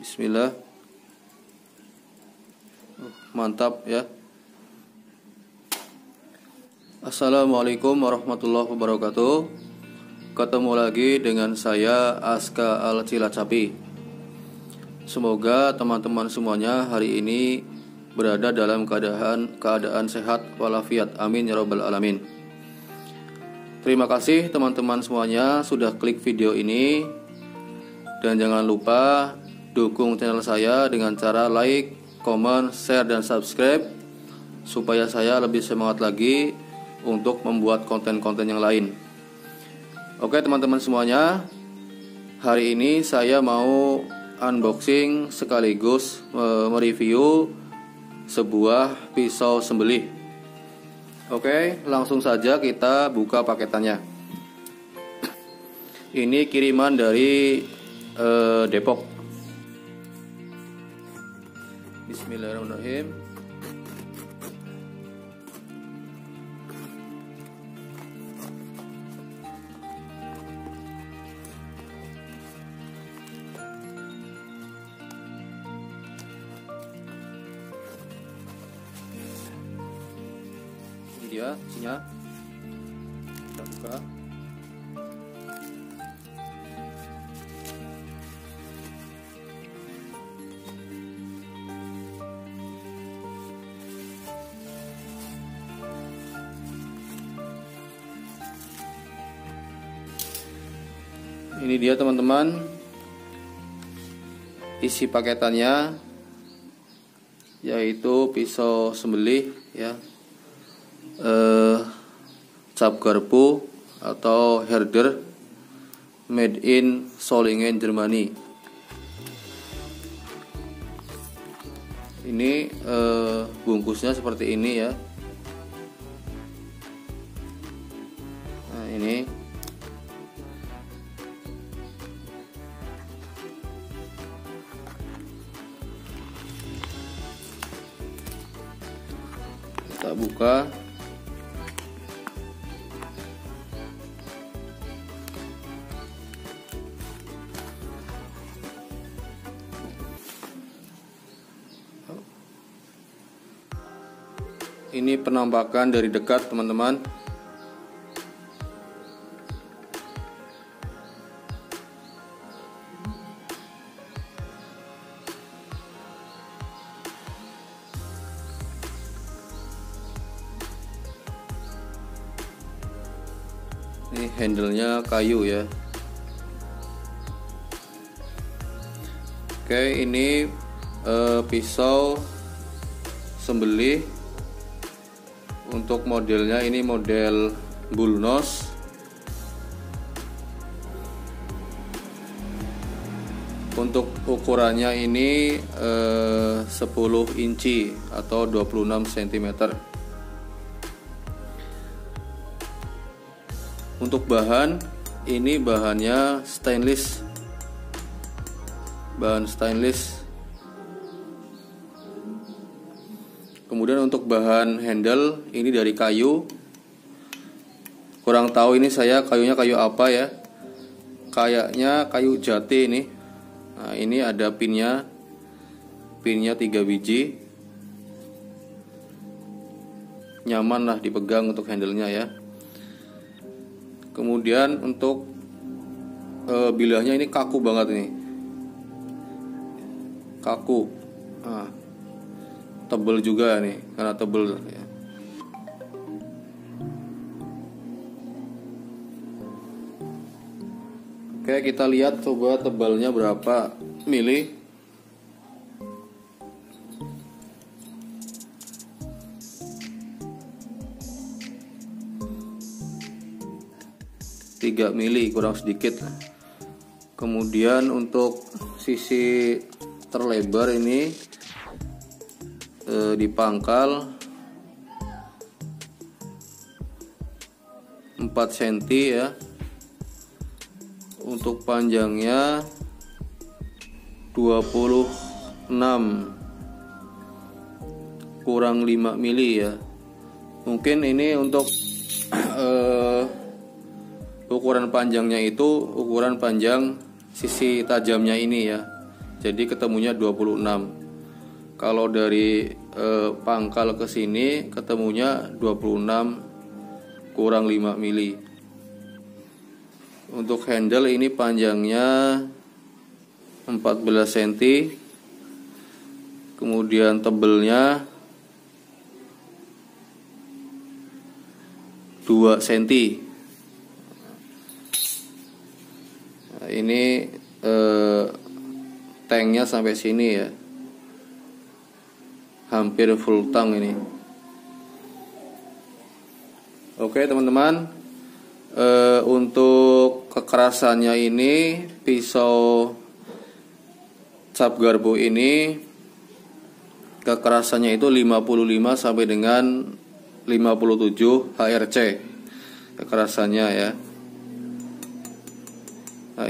Bismillah. Uh, Mantap ya. Assalamualaikum warahmatullahi wabarakatuh. Ketemu lagi dengan saya Aska Al Cilacapi. Semoga teman-teman semuanya hari ini berada dalam keadaan keadaan sehat walafiat. Amin ya robbal alamin. Terima kasih teman-teman semuanya sudah klik video ini dan jangan lupa dukung channel saya dengan cara like, comment, share, dan subscribe supaya saya lebih semangat lagi untuk membuat konten-konten yang lain. Oke teman-teman semuanya, hari ini saya mau unboxing sekaligus mereview sebuah pisau sembelih. Oke, langsung saja kita buka paketannya. Ini kiriman dari eh, Depok. Bismillahirrahmanirrahim. Ini dia isinya. Ini dia teman-teman. Isi paketannya yaitu pisau sembelih ya. Eh, cap garpu atau herder made in Solingen Germany ini eh, bungkusnya seperti ini ya kita buka. Ini penampakan dari dekat teman-teman handlenya kayu ya. Oke ini eh, pisau sembelih. Untuk modelnya ini model bullnose. Untuk ukurannya ini eh, 10 inci atau 26 cm untuk bahan ini bahannya stainless. Bahan stainless. Kemudian untuk bahan handle ini dari kayu. Kurang tahu ini saya kayunya kayu apa ya. Kayaknya kayu jati ini. Nah ini ada pinnya. Pinnya 3 biji. Nyaman lah dipegang untuk handlenya ya kemudian untuk e, bilahnya ini kaku banget ini. Kaku. Nah, tebel juga nih karena tebel ya. oke kita lihat coba tebalnya berapa mili tiga mili kurang sedikit. Kemudian untuk sisi terlebar ini e, di pangkal 4 cm ya. Untuk panjangnya 26 kurang 5 mili ya. Mungkin ini untuk eh, ukuran panjangnya itu ukuran panjang sisi tajamnya ini ya. Jadi ketemunya 26 kalau dari eh, pangkal ke sini ketemunya 26 kurang 5 mili. Untuk handle ini panjangnya 14 cm kemudian tebelnya 2 cm ini eh, tanknya sampai sini ya. Hampir full tank ini. Oke teman-teman. Eh, untuk kekerasannya ini pisau cap garpu ini kekerasannya itu 55 sampai dengan 57 HRC kekerasannya ya.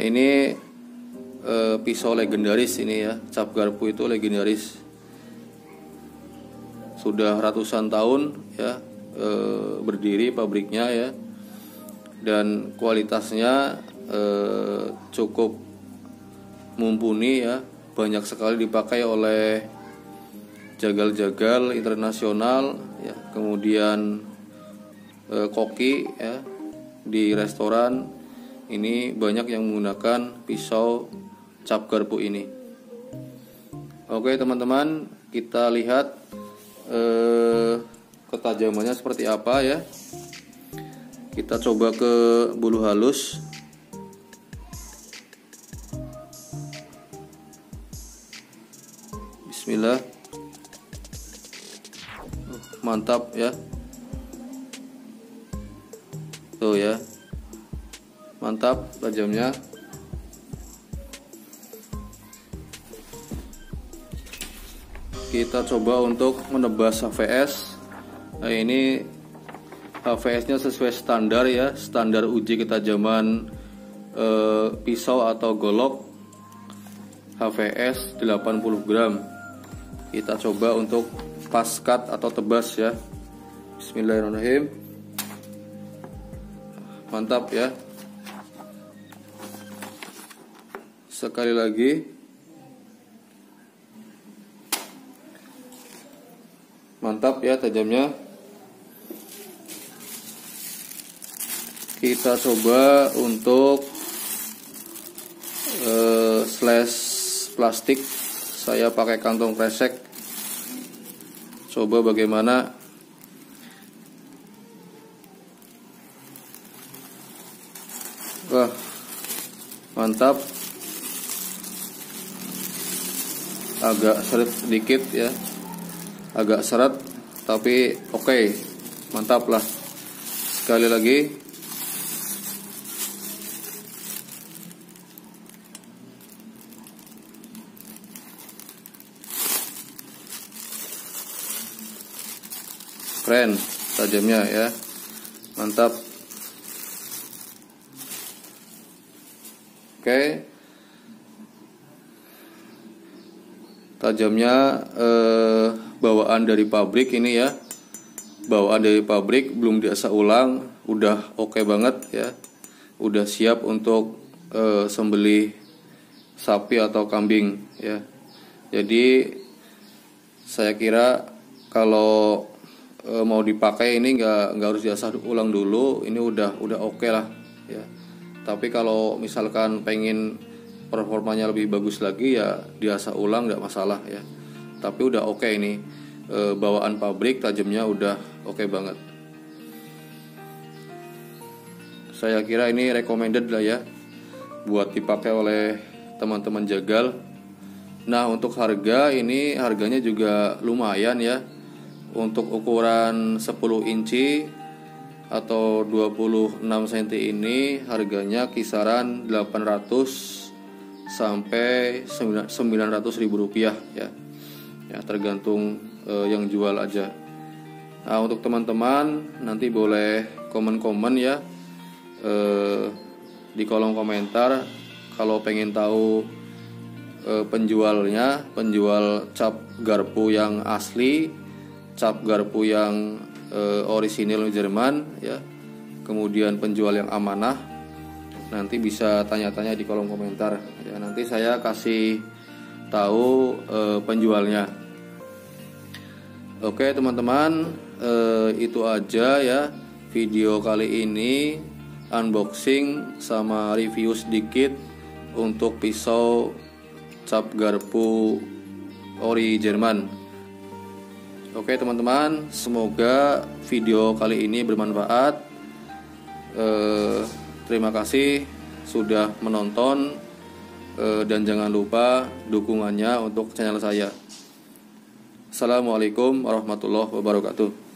Ini e, pisau legendaris ini ya, cap garpu itu legendaris. Sudah ratusan tahun ya e, berdiri pabriknya ya. Dan kualitasnya e, cukup mumpuni ya, banyak sekali dipakai oleh jagal-jagal internasional ya kemudian e, koki ya di restoran ini banyak yang menggunakan pisau cap garpu ini. Oke teman-teman kita lihat e, ketajamannya seperti apa ya. Kita coba ke bulu halus. Bismillah. Mantap ya. Tuh ya mantap tajamnya kita coba untuk menebas HVS nah ini HVS nya sesuai standar ya standar uji ketajaman eh, pisau atau golok. HVS 80 gram. Kita coba untuk paskat atau tebas ya. Bismillahirrahmanirrahim. Mantap ya sekali lagi. Mantap ya tajamnya. Kita coba untuk uh, slash plastik. Saya pakai kantong kresek. Coba bagaimana. Wah mantap agak seret sedikit ya. Agak seret tapi oke. Okay. mantap lah. Sekali lagi. Keren tajamnya ya. Mantap. Oke tajamnya eh, bawaan dari pabrik ini ya. Bawaan dari pabrik belum diasah ulang udah oke okay banget ya. Udah siap untuk eh, sembelih sapi atau kambing ya. Jadi saya kira kalau e, mau dipakai ini nggak nggak harus diasah ulang dulu. Ini udah udah oke okay lah ya. Tapi kalau misalkan pengen performanya lebih bagus lagi ya diasah ulang nggak masalah ya. Tapi udah oke okay ini e, bawaan pabrik tajamnya udah oke okay banget. Saya kira ini recommended lah ya buat dipakai oleh teman-teman jagal. Nah untuk harga ini harganya juga lumayan ya. Untuk ukuran 10 inci atau 26 cm ini harganya kisaran 800 sampai 900 ribu rupiah ya. Ya tergantung eh, yang jual aja. Nah untuk teman-teman nanti boleh komen-komen ya eh, di kolom komentar kalau pengen tahu eh, penjualnya penjual cap garpu yang asli cap garpu yang orisinil Jerman ya. Kemudian penjual yang amanah nanti bisa tanya-tanya di kolom komentar ya nanti saya kasih tahu uh, penjualnya. Oke teman-teman, uh, itu aja ya video kali ini unboxing sama review sedikit untuk pisau cap garpu ori Jerman. Oke teman-teman, semoga video kali ini bermanfaat. Eh, terima kasih sudah menonton eh, dan jangan lupa dukungannya untuk channel saya. Assalamualaikum warahmatullahi wabarakatuh.